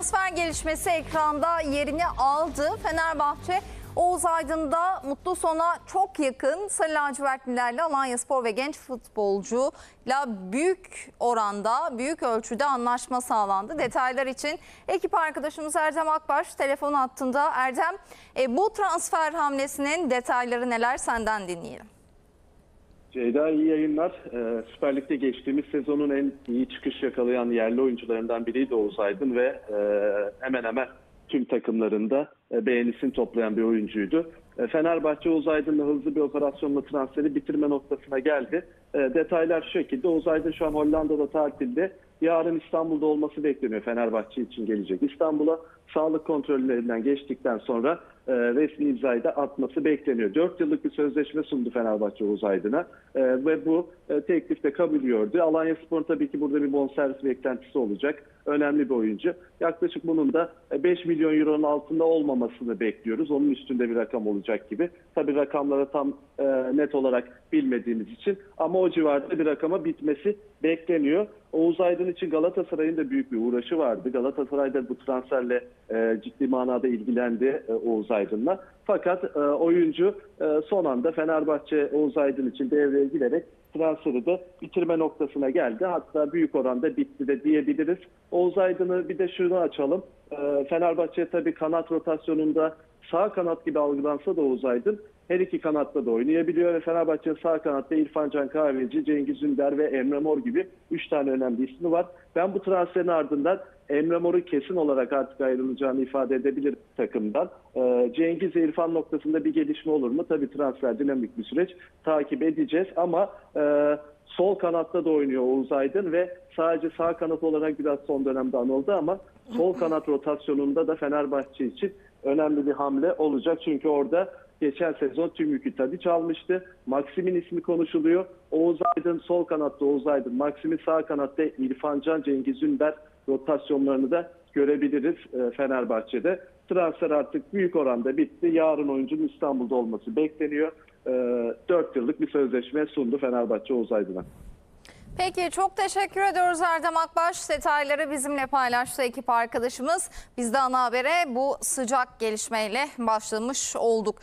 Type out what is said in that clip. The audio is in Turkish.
Transfer gelişmesi ekranda yerini aldı. Fenerbahçe Oğuz Aydın'da mutlu sona çok yakın Sarı lacivertlilerle Alanya Spor ve genç futbolcuyla büyük oranda, büyük ölçüde anlaşma sağlandı. Detaylar için ekip arkadaşımız Erdem Akbaş telefon hattında. Erdem e, bu transfer hamlesinin detayları neler senden dinleyelim. Ceyda iyi yayınlar. Ee, Süper Lig'de geçtiğimiz sezonun en iyi çıkış yakalayan yerli oyuncularından biriydi Oğuz Aydın ve e, hemen hemen tüm takımlarında beğenisini toplayan bir oyuncuydu. E, Fenerbahçe Oğuz Aydın'la hızlı bir operasyonla transferi bitirme noktasına geldi. E, detaylar şu şekilde. Oğuz Aydın şu an Hollanda'da tatilde. Yarın İstanbul'da olması bekleniyor Fenerbahçe için gelecek. İstanbul'a sağlık kontrollerinden geçtikten sonra e, resmi imzayı da atması bekleniyor. 4 yıllık bir sözleşme sundu Fenerbahçe Oğuz Aydın'a E, ve bu e, teklif de kabul gördü. Alanya Spor'un tabii ki burada bir bonservis beklentisi olacak. Önemli bir oyuncu. Yaklaşık bunun da e, 5 milyon euronun altında olmamasını bekliyoruz. Onun üstünde bir rakam olacak gibi. Tabii rakamları tam e, net olarak bilmediğimiz için ama o civarda bir rakama bitmesi bekleniyor. Oğuz Aydın için Galatasaray'ın da büyük bir uğraşı vardı. Galatasaray da bu transferle e, ciddi manada ilgilendi e, Oğuz Aydın'la. Fakat e, oyuncu e, son anda Fenerbahçe Oğuz Aydın için devreye girerek transferi de bitirme noktasına geldi. Hatta büyük oranda bitti de diyebiliriz. Oğuz Aydın'ı bir de şunu açalım. E, Fenerbahçe tabii kanat rotasyonunda sağ kanat gibi algılansa da Oğuz Aydın her iki kanatta da oynayabiliyor ve Fenerbahçe sağ kanatta İrfan Can Kahveci, Cengiz Ünder ve Emre Mor gibi 3 tane önemli ismi var. Ben bu transferin ardından Emre Mor'un kesin olarak artık ayrılacağını ifade edebilir takımdan. Ee, Cengiz ve İrfan noktasında bir gelişme olur mu? Tabii transfer dinamik bir süreç takip edeceğiz ama e, sol kanatta da oynuyor Oğuz Aydın ve sadece sağ kanat olarak biraz son dönemde anıldı ama sol kanat rotasyonunda da Fenerbahçe için önemli bir hamle olacak. Çünkü orada geçen sezon tüm yükü Tadiç almıştı. Maxim'in ismi konuşuluyor. Oğuz Aydın sol kanatta Oğuz Aydın. Maxim'in sağ kanatta İrfan Can, Cengiz Ünder rotasyonlarını da görebiliriz e, Fenerbahçe'de. Transfer artık büyük oranda bitti. Yarın oyuncunun İstanbul'da olması bekleniyor. E, 4 yıllık bir sözleşme sundu Fenerbahçe Oğuz Aydın'a. Peki çok teşekkür ediyoruz Erdem Akbaş. Detayları bizimle paylaştı ekip arkadaşımız. Biz de ana habere bu sıcak gelişmeyle başlamış olduk.